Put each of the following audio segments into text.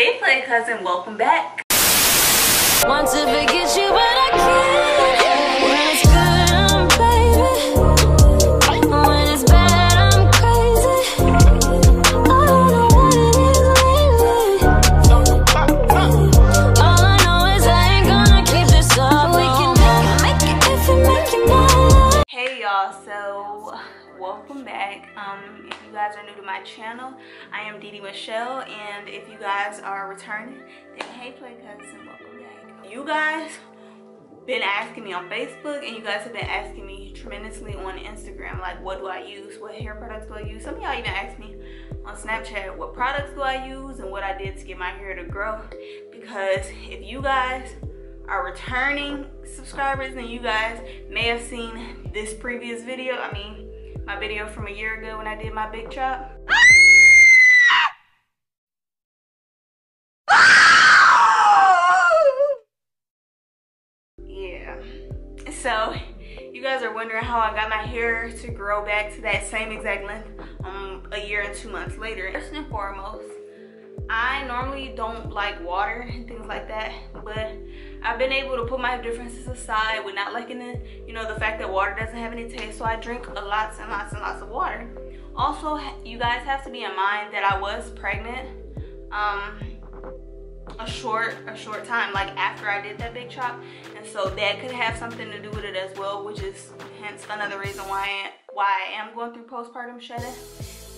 Hey play cousin, welcome back. Want to forget you, but I can't. When it's good, I'm baby. When it's bad, I'm crazy. I don't know what it is lately. All I know is I ain't gonna keep this up. We can make it, make it if it make you mine. Hey y'all, so welcome back. Um, if you guys are new to my channel, I am Dee-Dee Michelle, and if you guys are returning, then hey play cousin, welcome back. You guys been asking me on Facebook, and you guys have been asking me tremendously on Instagram, like what do I use, what hair products do I use. Some of y'all even asked me on Snapchat what products do I use and what I did to get my hair to grow. Because if you guys are returning subscribers and you guys may have seen this previous video i mean my video from a year ago when i did my big chop. Yeah. So you guys are wondering how i got my hair to grow back to that same exact length um a year and two months later. First and foremost I normally don't like water and things like that, but I've been able to put my differences aside with not liking the, you know, the fact that water doesn't have any taste. So I drink a lots and lots and lots of water. Also, you guys have to be in mind that I was pregnant um, a short, a short time, like after I did that big chop. And so that could have something to do with it as well, which is hence another reason why I, why I am going through postpartum shedding.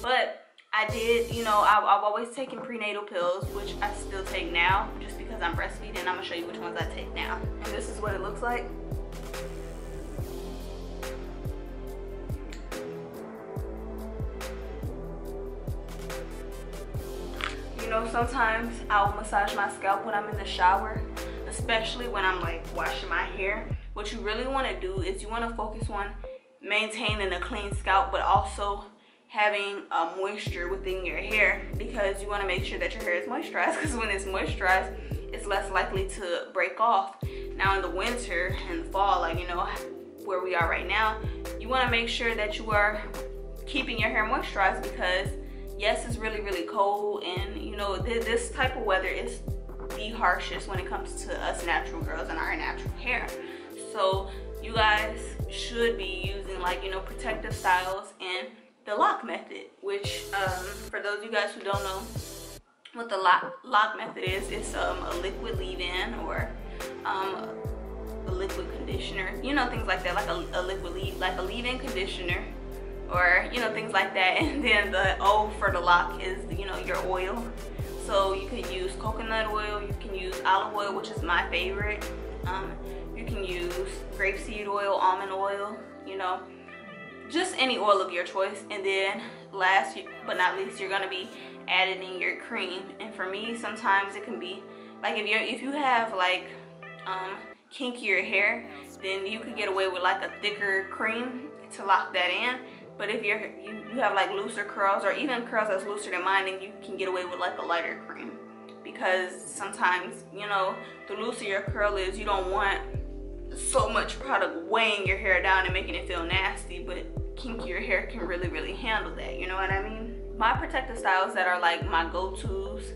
But I did, you know, I, have always taken prenatal pills, which I still take now, just because I'm breastfeeding. I'm gonna show you which ones I take now. And this is what it looks like. You know, sometimes I'll massage my scalp when I'm in the shower, especially when I'm like washing my hair. What you really wanna do is you wanna focus on maintaining a clean scalp, but also having uh, moisture within your hair because you want to make sure that your hair is moisturized because when it's moisturized it's less likely to break off. Now in the winter and fall like you know where we are right now you want to make sure that you are keeping your hair moisturized because yes it's really really cold and you know th this type of weather is the harshest when it comes to us natural girls and our natural hair. So you guys should be using like you know protective styles and the LOC method, which um, for those of you guys who don't know what the LOC, LOC method is, it's um, a liquid leave-in or um, a liquid conditioner, you know, things like that, like a, a liquid leave, like a leave-in conditioner or, you know, things like that. And then the O for the LOC is, you know, your oil. So you can use coconut oil, you can use olive oil, which is my favorite. Um, you can use grapeseed oil, almond oil, you know, just any oil of your choice. And then last but not least you're gonna be adding your cream. And for me sometimes it can be like if you're if you have like um kinkier hair then you could get away with like a thicker cream to lock that in. But if you're you, you have like looser curls or even curls that's looser than mine then you can get away with like a lighter cream. Because sometimes you know the looser your curl is you don't want so much product weighing your hair down and making it feel nasty. But kinkier hair can really, really handle that. You know what I mean? My protective styles that are like my go-tos,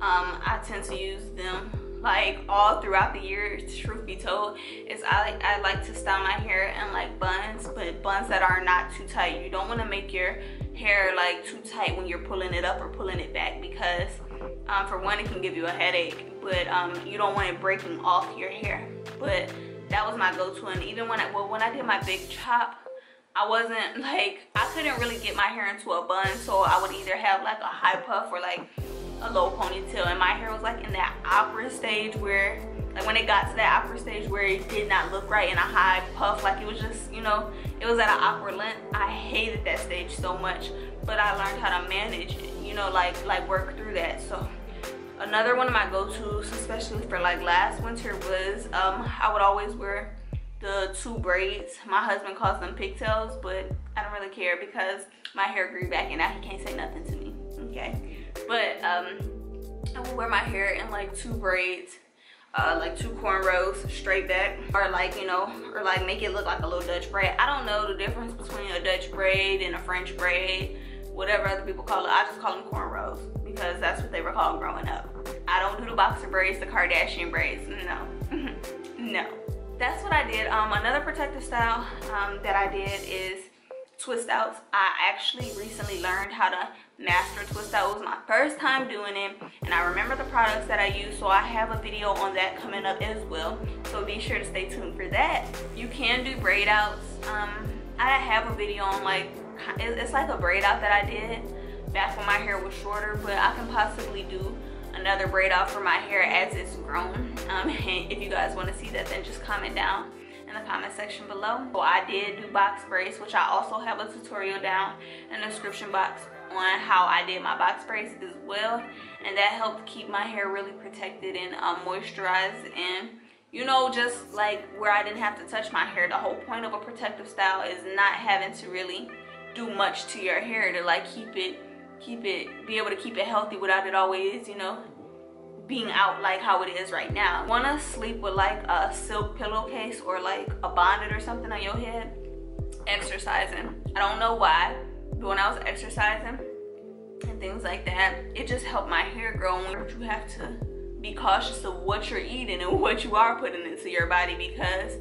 um, I tend to use them like all throughout the year truth be told is I like I like to style my hair in like buns but buns that are not too tight you don't want to make your hair like too tight when you're pulling it up or pulling it back because um, for one it can give you a headache but um, you don't want it breaking off your hair but that was my go-to and even when I well when I did my big chop I wasn't like, I couldn't really get my hair into a bun. So I would either have like a high puff or like a low ponytail. And my hair was like in that awkward stage where, like when it got to that awkward stage where it did not look right in a high puff. Like it was just, you know, it was at an awkward length. I hated that stage so much. But I learned how to manage it, you know, like, like work through that. So another one of my go-tos, especially for like last winter was, um, I would always wear the two braids. My husband calls them pigtails, but I don't really care because my hair grew back and now he can't say nothing to me, okay? But um, I will wear my hair in like two braids, uh, like two cornrows straight back, or like, you know, or like make it look like a little Dutch braid. I don't know the difference between a Dutch braid and a French braid, whatever other people call it. I just call them cornrows because that's what they were called growing up. I don't do the boxer braids, the Kardashian braids. No, no. That's what I did. Um, another protective style um, that I did is twist outs. I actually recently learned how to master twist out. It was my first time doing it and I remember the products that I use so I have a video on that coming up as well. So be sure to stay tuned for that. You can do braid outs. Um, I have a video on like, it's like a braid out that I did back when my hair was shorter but I can possibly do another braid out for my hair as it's grown. Um, if you guys want to see that then just comment down in the comment section below. So I did do box braids, which I also have a tutorial down in the description box on how I did my box braids as well. And that helped keep my hair really protected and um, moisturized and you know just like where I didn't have to touch my hair. The whole point of a protective style is not having to really do much to your hair to like keep it keep it be able to keep it healthy without it always you know being out like how it is right now. Wanna sleep with like a silk pillowcase or like a bonnet or something on your head? Exercising. I don't know why, but when I was exercising and things like that, it just helped my hair grow. You have to be cautious of what you're eating and what you are putting into your body because,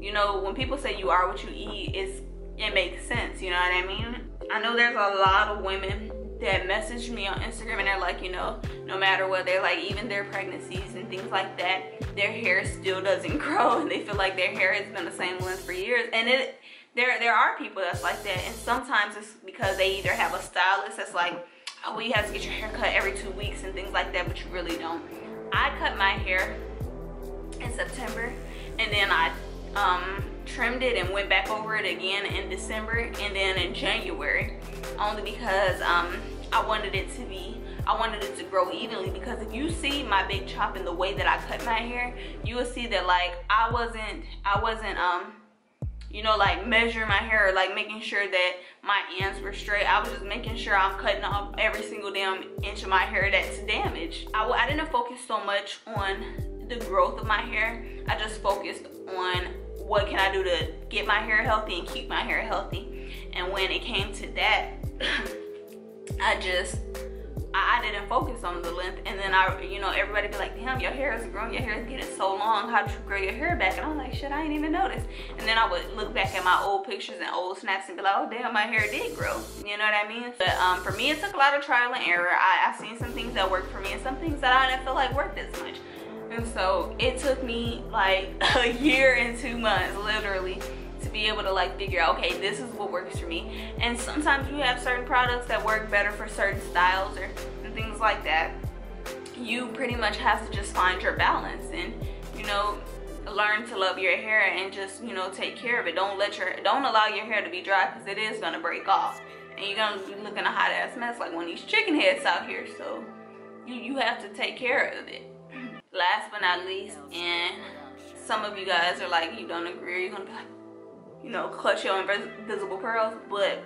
you know, when people say you are what you eat, it's, it makes sense, you know what I mean? I know there's a lot of women that message me on Instagram and they're like, you know, no matter what, they're like, even their pregnancies and things like that, their hair still doesn't grow and they feel like their hair has been the same length for years. And it, there, there are people that's like that. And sometimes it's because they either have a stylist that's like, oh, well, you have to get your hair cut every two weeks and things like that, but you really don't. I cut my hair in September and then I um, trimmed it and went back over it again in December and then in January only because um, I wanted it to be I wanted it to grow evenly because if you see my big chop and the way that I cut my hair you will see that like I wasn't I wasn't um you know like measuring my hair like making sure that my ends were straight. I was just making sure I'm cutting off every single damn inch of my hair that's damaged. I, I didn't focus so much on the growth of my hair. I just focused on what can I do to get my hair healthy and keep my hair healthy? And when it came to that I just I, didn't focus on the length. And then I you know everybody be like damn your hair is growing. Your hair is getting so long. How did you grow your hair back? And I'm like shit I ain't even noticed. And then I would look back at my old pictures and old snaps and be like oh damn my hair did grow. You know what I mean? But um, for me it took a lot of trial and error. I, I seen some things that worked for me and some things that I didn't feel like worked as much so it took me like a year and two months literally to be able to like figure out okay this is what works for me. And sometimes you have certain products that work better for certain styles or and things like that. You pretty much have to just find your balance and you know learn to love your hair and just you know take care of it. Don't let your don't allow your hair to be dry because it is gonna break off. And you're gonna be looking a hot ass mess like one of these chicken heads out here. So you you have to take care of it last but not least and some of you guys are like you don't agree you're gonna be like you know, clutch your invisible pearls, But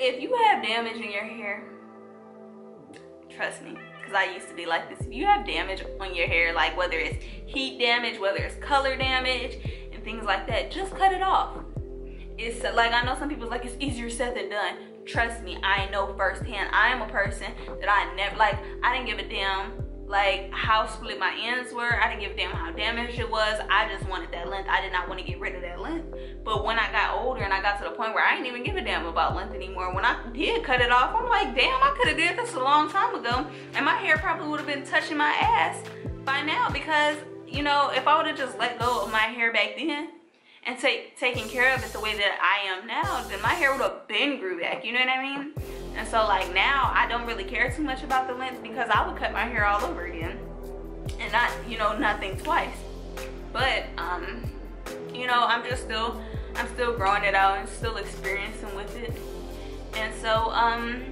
if you have damage in your hair, trust me, because I used to be like this. If you have damage on your hair, like whether it's heat damage, whether it's color damage, and things like that, just cut it off. It's like, I know some people's like, it's easier said than done. Trust me, I know firsthand. I am a person that I never, like, I didn't give a damn like how split my ends were. I didn't give a damn how damaged it was. I just wanted that length. I did not want to get rid of that length. But when I got older and I got to the point where I didn't even give a damn about length anymore, when I did cut it off, I'm like, damn, I could have did this a long time ago. And my hair probably would have been touching my ass by now because, you know, if I would have just let go of my hair back then and take taking care of it the way that I am now, then my hair would have been grew back. You know what I mean? And so like now I don't really care too much about the length because I would cut my hair all over again and not, you know, nothing twice. But, um, you know, I'm just still, I'm still growing it out and still experiencing with it. And so, um,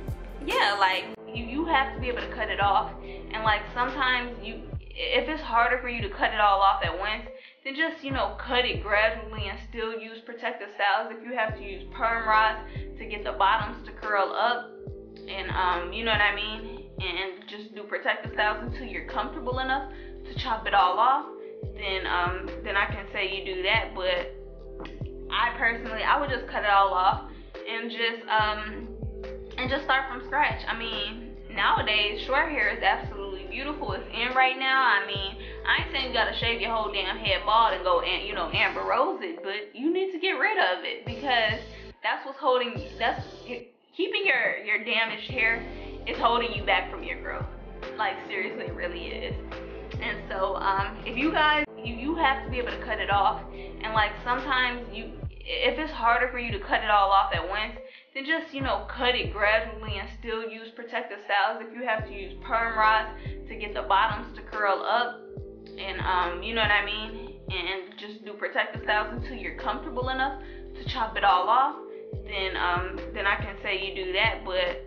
yeah, like you, you have to be able to cut it off. And like sometimes you, if it's harder for you to cut it all off at once, then just, you know, cut it gradually and still use protective styles. If you have to use perm rods to get the bottoms to curl up and, um, you know what I mean? And just do protective styles until you're comfortable enough to chop it all off, then, um, then I can say you do that. But I personally, I would just cut it all off and just, um, and just start from scratch. I mean, nowadays short hair is absolutely beautiful. It's in right now. I mean, I ain't saying you gotta shave your whole damn head bald and go and you know Amber Rose it, but you need to get rid of it because that's what's holding. That's keeping your your damaged hair is holding you back from your growth. Like seriously, it really is. And so, um, if you guys, you you have to be able to cut it off. And like sometimes you, if it's harder for you to cut it all off at once, then just you know cut it gradually and still use protective styles. If you have to use perm rods to get the bottoms to curl up, and um, you know what I mean, and just do protective styles until you're comfortable enough to chop it all off, then um, then I can say you do that. But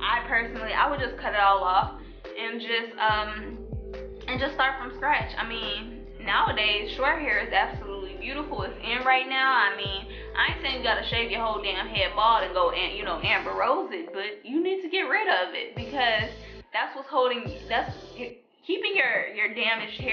I personally, I would just cut it all off and just um and just start from scratch. I mean, nowadays short hair is absolutely beautiful. It's in right now. I mean, I ain't saying you gotta shave your whole damn head bald and go and you know Amber Rose it, but you need to get rid of it because that's what's holding. That's keeping your your damaged hair